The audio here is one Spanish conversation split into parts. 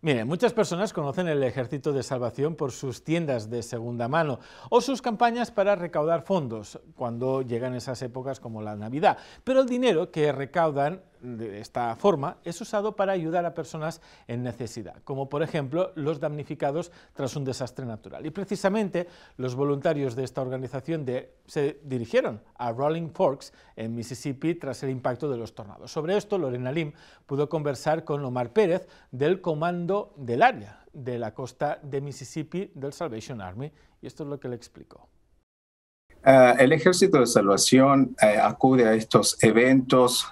Mire, muchas personas conocen el Ejército de Salvación por sus tiendas de segunda mano o sus campañas para recaudar fondos cuando llegan esas épocas como la Navidad. Pero el dinero que recaudan de esta forma es usado para ayudar a personas en necesidad, como por ejemplo los damnificados tras un desastre natural. Y precisamente los voluntarios de esta organización se dirigieron a Rolling Forks, en Mississippi, tras el impacto de los tornados. Sobre esto, Lorena Lim pudo conversar con Omar Pérez del Comando del Área de la costa de Mississippi del Salvation Army, y esto es lo que le explicó. Eh, el Ejército de Salvación eh, acude a estos eventos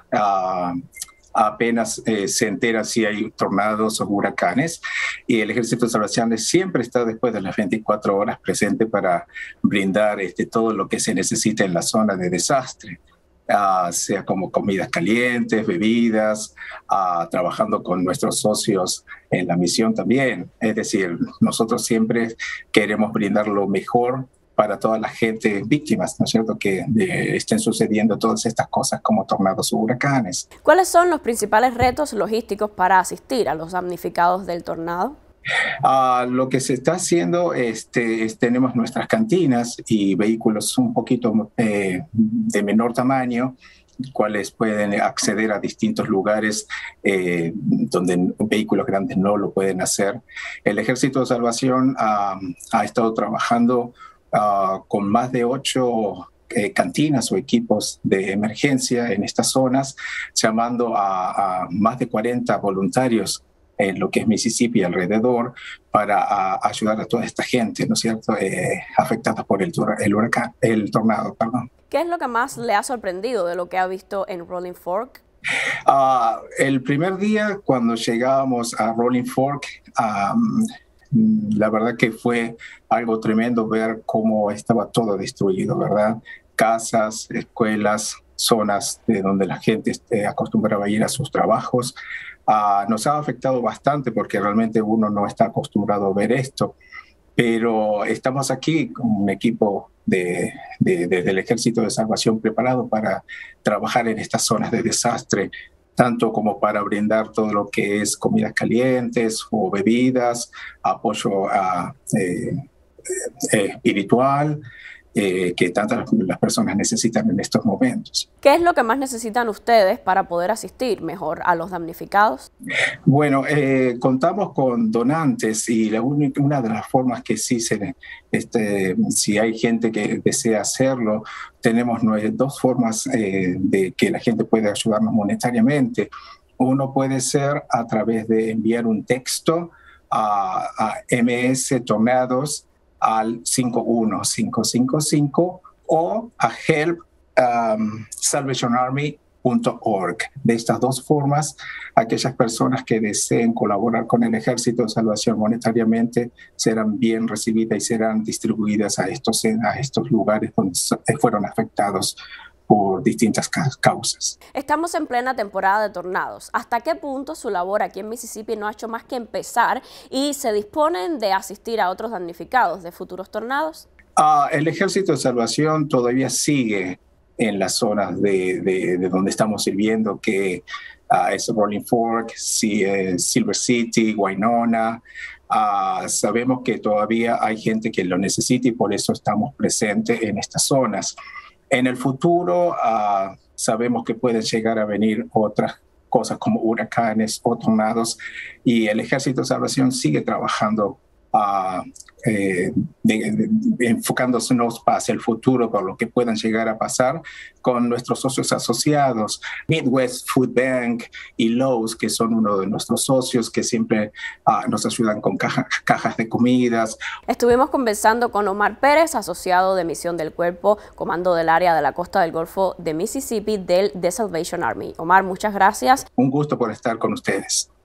apenas eh, se entera si hay tornados o huracanes y el Ejército de Salvación siempre está después de las 24 horas presente para brindar este, todo lo que se necesita en la zona de desastre. Ah, sea como comidas calientes, bebidas, ah, trabajando con nuestros socios en la misión también. Es decir, nosotros siempre queremos brindar lo mejor para toda la gente víctimas, ¿no es cierto?, que estén sucediendo todas estas cosas como tornados o huracanes. ¿Cuáles son los principales retos logísticos para asistir a los damnificados del tornado? Ah, lo que se está haciendo este, es tenemos nuestras cantinas y vehículos un poquito eh, de menor tamaño cuales pueden acceder a distintos lugares eh, donde vehículos grandes no lo pueden hacer. El Ejército de Salvación ha estado trabajando Ah, con más de ocho eh, cantinas o equipos de emergencia en estas zonas, llamando a, más de 40 voluntarios en lo que es Mississippi alrededor para ayudar a toda esta gente, ¿no es cierto?, eh, afectada por el, el, huracán, el tornado, perdón. ¿Qué es lo que más le ha sorprendido de lo que ha visto en Rolling Fork? Ah, el primer día, cuando llegábamos a Rolling Fork, Mm, la verdad que fue algo tremendo ver cómo estaba todo destruido, ¿verdad? Casas, escuelas, zonas de donde la gente este, acostumbraba a ir a sus trabajos. Ah, nos ha afectado bastante porque realmente uno no está acostumbrado a ver esto, pero estamos aquí con un equipo de, del Ejército de Salvación preparado para trabajar en estas zonas de desastre tanto como para brindar todo lo que es comidas calientes o bebidas, apoyo a, eh, eh, espiritual, eh, que tantas las personas necesitan en estos momentos. ¿Qué es lo que más necesitan ustedes para poder asistir mejor a los damnificados? Bueno, eh, contamos con donantes y la única, una de las formas que sí se, este, si hay gente que desea hacerlo, tenemos dos formas eh, de que la gente puede ayudarnos monetariamente. Uno puede ser a través de enviar un texto a, a MS Tornados al 51555 o a help um, De estas dos formas, aquellas personas que deseen colaborar con el Ejército de Salvación monetariamente serán bien recibidas y serán distribuidas a estos, a estos lugares donde fueron afectados por distintas causas. Estamos en plena temporada de tornados. ¿Hasta qué punto su labor aquí en Mississippi no ha hecho más que empezar y se disponen de asistir a otros damnificados de futuros tornados? Ah, el Ejército de Salvación todavía sigue en las zonas de, donde estamos sirviendo, que uh, es Rolling Fork, eh, Silver City, Winona. Ah, sabemos que todavía hay gente que lo necesita y por eso estamos presentes en estas zonas. En el futuro ah, sabemos que pueden llegar a venir otras cosas como huracanes o tornados y el Ejército de Salvación sigue trabajando uh, eh, enfocándonos hacia el futuro por lo que puedan llegar a pasar con nuestros socios asociados, Midwest Food Bank y Lowe's, que son uno de nuestros socios que siempre ah, nos ayudan con cajas de comidas. Estuvimos conversando con Omar Pérez, asociado de Misión del Cuerpo, comando del área de la costa del Golfo de Mississippi del The Salvation Army. Omar, muchas gracias. Un gusto por estar con ustedes.